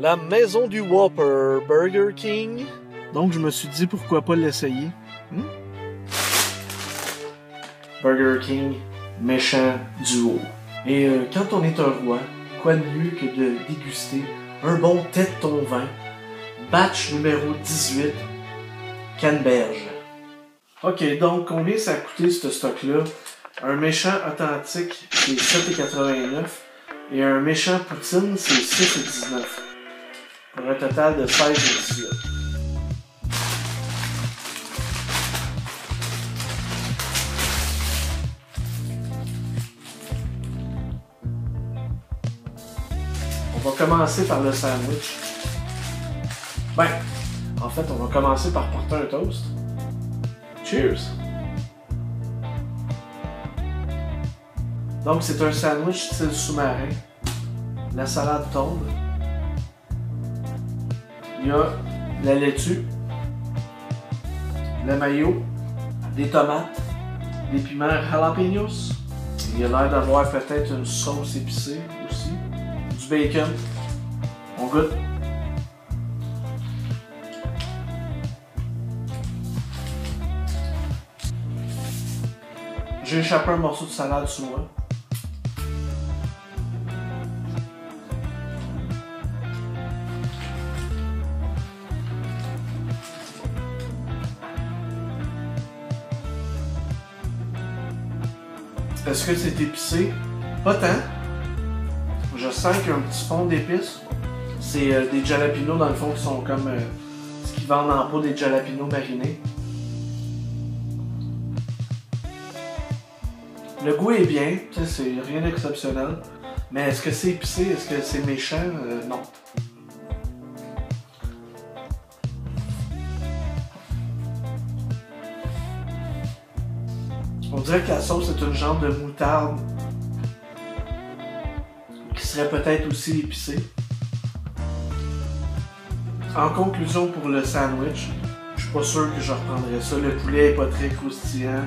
La maison du Whopper, Burger King. Donc, je me suis dit pourquoi pas l'essayer. Hmm? Burger King, méchant duo. Et euh, quand on est un roi, quoi de mieux que de déguster un bon tête ton vin, batch numéro 18, canneberge. Ok, donc combien ça a coûté ce stock-là? Un méchant authentique, c'est 7,89 et un méchant poutine, c'est 6,19 pour un total de 16,18. On va commencer par le sandwich. Ben, en fait, on va commencer par porter un toast. Cheers! Donc, c'est un sandwich style sous-marin. La salade tombe. Il y a la laitue, le maillot, des tomates, des piments jalapenos. Il a l'air d'avoir peut-être une sauce épicée aussi. Du bacon. On goûte. J'ai échappé un morceau de salade sur moi. Est-ce que c'est épicé? Pas tant. Je sens qu'il y a un petit fond d'épices. C'est euh, des jalapenos dans le fond qui sont comme euh, ce qu'ils vendent en pot des jalapenos marinés. Le goût est bien, c'est rien d'exceptionnel. Mais est-ce que c'est épicé? Est-ce que c'est méchant? Euh, non. On dirait que la sauce est une genre de moutarde qui serait peut-être aussi épicée. En conclusion pour le sandwich, je suis pas sûr que je reprendrais ça. Le poulet est pas très croustillant.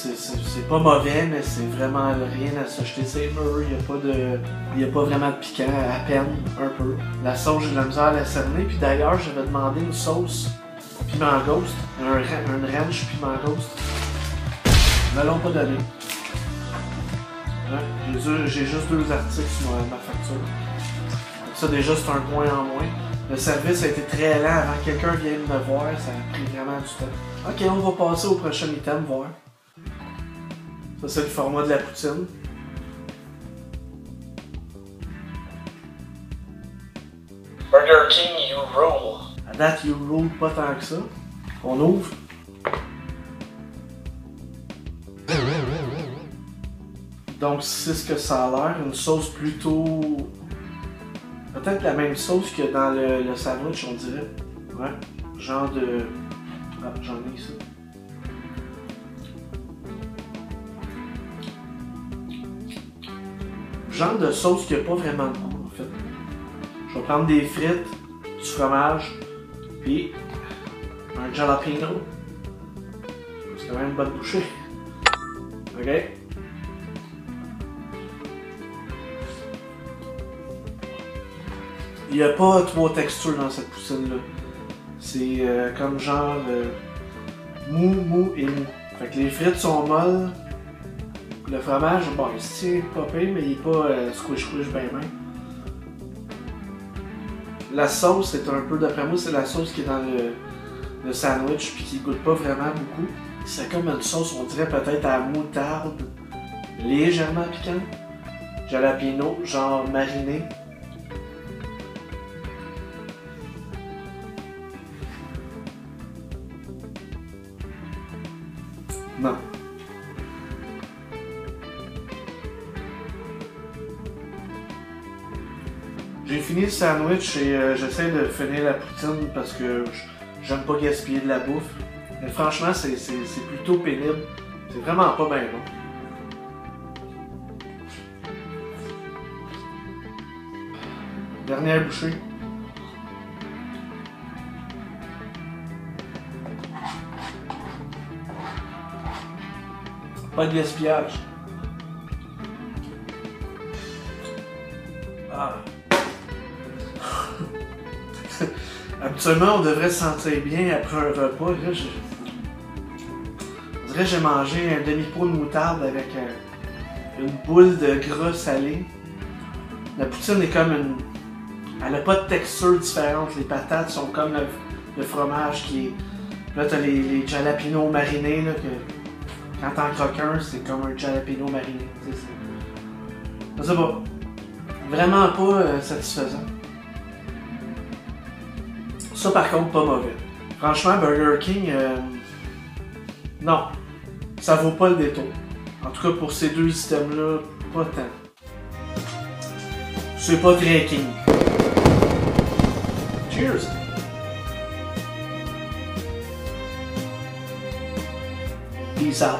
C'est pas mauvais, mais c'est vraiment rien à s'acheter. C'est mûr, il n'y a, pas de, y a pas vraiment de piquant, à peine, un peu. La sauce, j'ai de la misère à la cerner. Puis d'ailleurs, j'avais demandé une sauce piment ghost, un, un ranch piment ghost. L'ont pas donné. J'ai juste deux articles sur ma, facture. Ça déjà c'est un point en moins. Le service a été très lent avant que quelqu'un vienne me voir, ça a pris vraiment du temps. Ok, on va passer au prochain item, voir. Ça c'est le format de la poutine. Burger King, you rule. À date, you rule pas tant que ça. On ouvre. Donc c'est ce que ça a l'air, une sauce plutôt... Peut-être la même sauce que dans le, sandwich, on dirait. Ouais, genre de... Ah, j'en ai ça. Genre de sauce qui a pas vraiment de goût, en fait. Je vais prendre des frites, du fromage, puis un jalapeno. C'est quand même une bonne bouchée. OK? Il n'y a pas trois textures dans cette poutine-là. C'est euh, comme genre euh, mou, mou et mou. Fait que les frites sont molles. Le fromage, bon, il pas mais il est pas euh, squish-squish ben ben. La sauce, c'est un peu, d'après moi, c'est la sauce qui est dans le, sandwich puis qui goûte pas vraiment beaucoup. C'est comme une sauce, on dirait peut-être à moutarde, légèrement piquant. Jalapeno, genre mariné. J'ai fini le sandwich et euh, j'essaie de finir la poutine parce que j'aime pas gaspiller de la bouffe. Mais franchement, c'est plutôt pénible. C'est vraiment pas bien bon. Dernière bouchée. Pas de gaspillage. Ah. Habituellement, on devrait se sentir bien après un repas. Je... On que j'ai mangé un demi-pot de moutarde avec un- une boule de gras salé. La poutine est comme une. Elle a pas de texture différente. Les patates sont comme le, fromage qui est. Là, t'as les, les jalapenos marinés, là, quand t'en croques un, c'est comme un jalapeno mariné. Je sais pas. Vraiment pas euh, satisfaisant. Ça, par contre, pas mauvais. Franchement, Burger King, euh, non. Ça vaut pas le détour. En tout cas, pour ces deux items-là, pas tant. C'est pas très king. Cheers! 上